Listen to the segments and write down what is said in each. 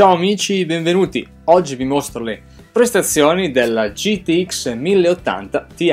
Ciao amici, benvenuti! Oggi vi mostro le prestazioni della GTX 1080 Ti.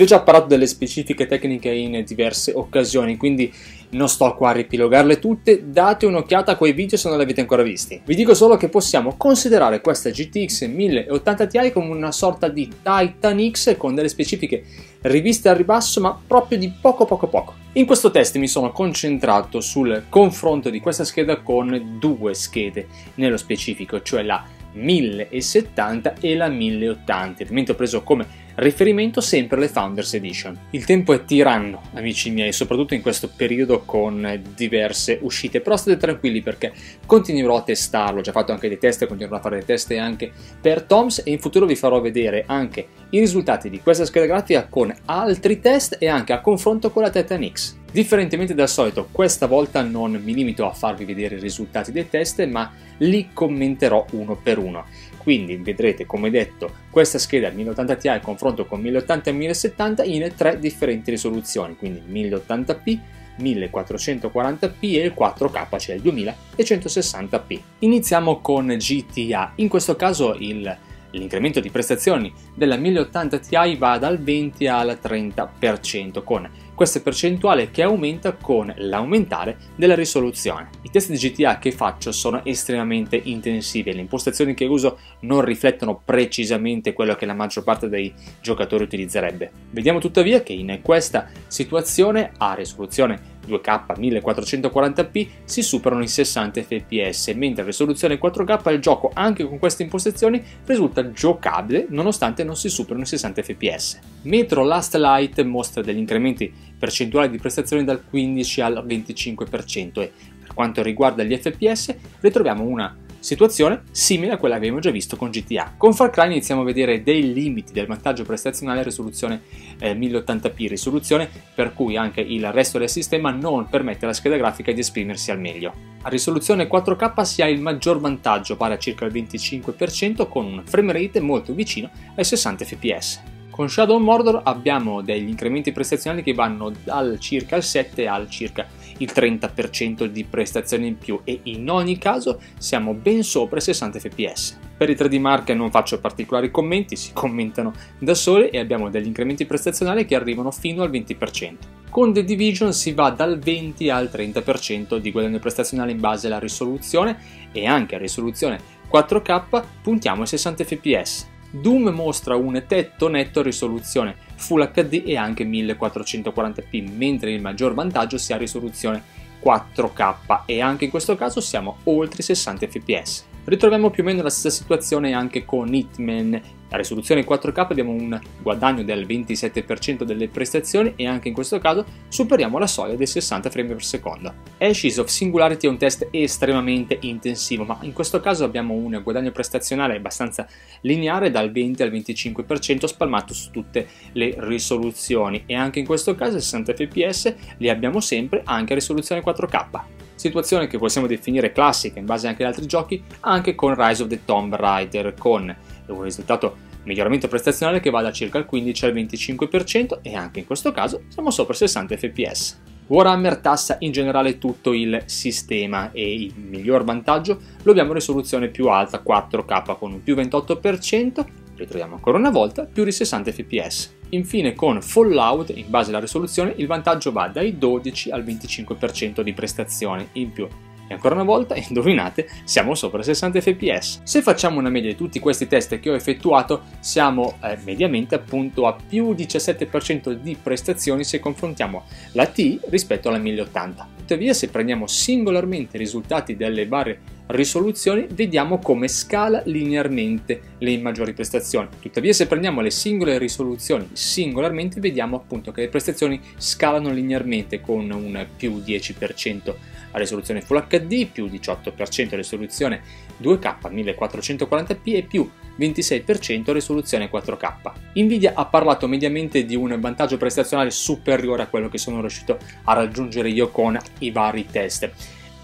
Vi ho già parlato delle specifiche tecniche in diverse occasioni, quindi non sto qua a ripilogarle tutte, date un'occhiata a quei video se non li avete ancora visti. Vi dico solo che possiamo considerare questa GTX 1080 Ti come una sorta di Titan X con delle specifiche riviste al ribasso, ma proprio di poco poco poco. In questo test mi sono concentrato sul confronto di questa scheda con due schede nello specifico, cioè la 1070 e la 1080. Ovviamente ho preso come riferimento sempre alle Founders Edition. Il tempo è tiranno, amici miei, soprattutto in questo periodo con diverse uscite, però state tranquilli perché continuerò a testarlo, ho già fatto anche dei test, continuerò a fare dei test anche per Toms e in futuro vi farò vedere anche i risultati di questa scheda grafica con altri test e anche a confronto con la Titan X. Differentemente dal solito, questa volta non mi limito a farvi vedere i risultati dei test, ma li commenterò uno per uno. Quindi vedrete, come detto, questa scheda 1080 Ti in confronto con 1080 e 1070 in tre differenti risoluzioni, quindi 1080p, 1440p e il 4K, cioè il 2160p. Iniziamo con GTA, in questo caso il L'incremento di prestazioni della 1080 Ti va dal 20 al 30%, con questa percentuale che aumenta con l'aumentare della risoluzione. I test di GTA che faccio sono estremamente intensivi e le impostazioni che uso non riflettono precisamente quello che la maggior parte dei giocatori utilizzerebbe. Vediamo tuttavia che in questa situazione a risoluzione 2K 1440p si superano i 60 fps, mentre a risoluzione 4K il gioco anche con queste impostazioni risulta giocabile nonostante non si superino i 60 fps. Metro Last Light mostra degli incrementi percentuali di prestazioni dal 15 al 25% e per quanto riguarda gli fps ritroviamo una situazione simile a quella che abbiamo già visto con GTA. Con Far Cry iniziamo a vedere dei limiti del vantaggio prestazionale a risoluzione eh, 1080p, risoluzione per cui anche il resto del sistema non permette alla scheda grafica di esprimersi al meglio. A risoluzione 4K si ha il maggior vantaggio, pari a circa il 25%, con un frame rate molto vicino ai 60 fps. Con Shadow Mordor abbiamo degli incrementi prestazionali che vanno dal circa il 7 al circa il 30% di prestazioni in più e in ogni caso siamo ben sopra i 60 fps. Per i 3D Mark non faccio particolari commenti, si commentano da sole e abbiamo degli incrementi prestazionali che arrivano fino al 20%. Con The Division si va dal 20 al 30% di guadagno prestazionale in base alla risoluzione e anche a risoluzione 4K puntiamo ai 60 fps. Doom mostra un tetto netto a risoluzione Full HD e anche 1440p, mentre il maggior vantaggio si ha risoluzione 4K e anche in questo caso siamo oltre i 60 fps. Ritroviamo più o meno la stessa situazione anche con Hitman. A risoluzione 4K abbiamo un guadagno del 27% delle prestazioni e anche in questo caso superiamo la soglia dei 60 frame per secondo. Ashes of Singularity è un test estremamente intensivo, ma in questo caso abbiamo un guadagno prestazionale abbastanza lineare dal 20 al 25% spalmato su tutte le risoluzioni. E anche in questo caso 60 fps li abbiamo sempre anche a risoluzione 4K situazione che possiamo definire classica in base anche ad altri giochi, anche con Rise of the Tomb Raider, con un risultato miglioramento prestazionale che va da circa il 15 al 25% e anche in questo caso siamo sopra 60 fps. Warhammer tassa in generale tutto il sistema e il miglior vantaggio lo abbiamo risoluzione più alta 4K con un più 28%, ritroviamo ancora una volta più di 60 fps. Infine con Fallout, in base alla risoluzione, il vantaggio va dai 12 al 25% di prestazione in più e ancora una volta, indovinate, siamo sopra 60 fps. Se facciamo una media di tutti questi test che ho effettuato, siamo eh, mediamente appunto a più 17% di prestazioni se confrontiamo la T rispetto alla 1080. Tuttavia, se prendiamo singolarmente i risultati delle varie risoluzioni, vediamo come scala linearmente le maggiori prestazioni. Tuttavia, se prendiamo le singole risoluzioni singolarmente, vediamo appunto che le prestazioni scalano linearmente con un più 10% a risoluzione Full HD, più 18% a risoluzione 2K 1440p e più 26% a risoluzione 4K. Nvidia ha parlato mediamente di un vantaggio prestazionale superiore a quello che sono riuscito a raggiungere io con i vari test.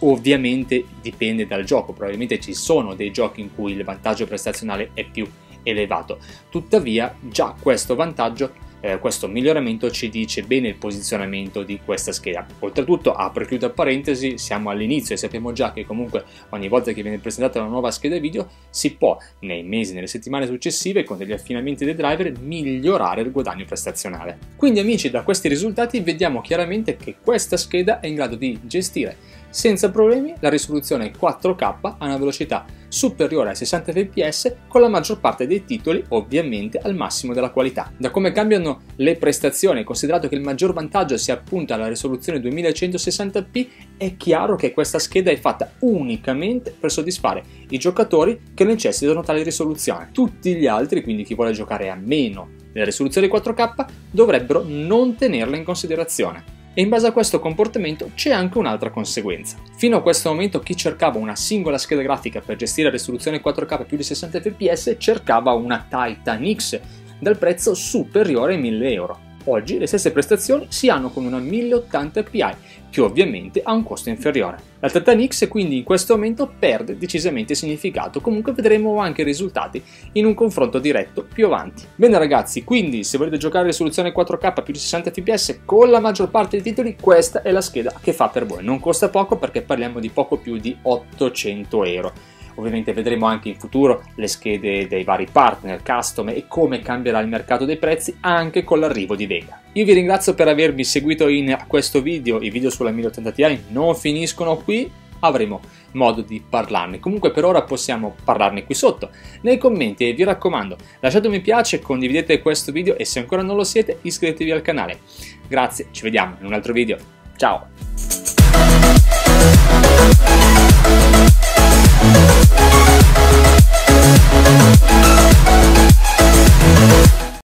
Ovviamente dipende dal gioco, probabilmente ci sono dei giochi in cui il vantaggio prestazionale è più elevato. Tuttavia già questo vantaggio eh, questo miglioramento ci dice bene il posizionamento di questa scheda. Oltretutto, apro e chiudo parentesi, siamo all'inizio e sappiamo già che comunque ogni volta che viene presentata una nuova scheda video si può nei mesi, nelle settimane successive con degli affinamenti dei driver migliorare il guadagno prestazionale. Quindi amici da questi risultati vediamo chiaramente che questa scheda è in grado di gestire senza problemi la risoluzione 4K a una velocità superiore ai 60 fps con la maggior parte dei titoli ovviamente al massimo della qualità. Da come cambiano le prestazioni, considerato che il maggior vantaggio sia appunto la risoluzione 2160p, è chiaro che questa scheda è fatta unicamente per soddisfare i giocatori che necessitano tale risoluzione. Tutti gli altri, quindi chi vuole giocare a meno della risoluzione 4K, dovrebbero non tenerla in considerazione e in base a questo comportamento c'è anche un'altra conseguenza. Fino a questo momento chi cercava una singola scheda grafica per gestire risoluzione 4K più di 60 fps cercava una Titan X dal prezzo superiore ai 1000 euro. Oggi le stesse prestazioni si hanno con una 1080 Ti, che ovviamente ha un costo inferiore. La Titan X quindi in questo momento perde decisamente significato, comunque vedremo anche i risultati in un confronto diretto più avanti. Bene ragazzi, quindi se volete giocare risoluzione 4K più di 60 fps con la maggior parte dei titoli, questa è la scheda che fa per voi. Non costa poco perché parliamo di poco più di 800 euro Ovviamente vedremo anche in futuro le schede dei vari partner, custom e come cambierà il mercato dei prezzi anche con l'arrivo di Vega. Io vi ringrazio per avermi seguito in questo video, i video sulla 1080 Ti non finiscono qui, avremo modo di parlarne. Comunque per ora possiamo parlarne qui sotto, nei commenti e vi raccomando lasciate un mi piace, condividete questo video e se ancora non lo siete iscrivetevi al canale. Grazie, ci vediamo in un altro video. Ciao!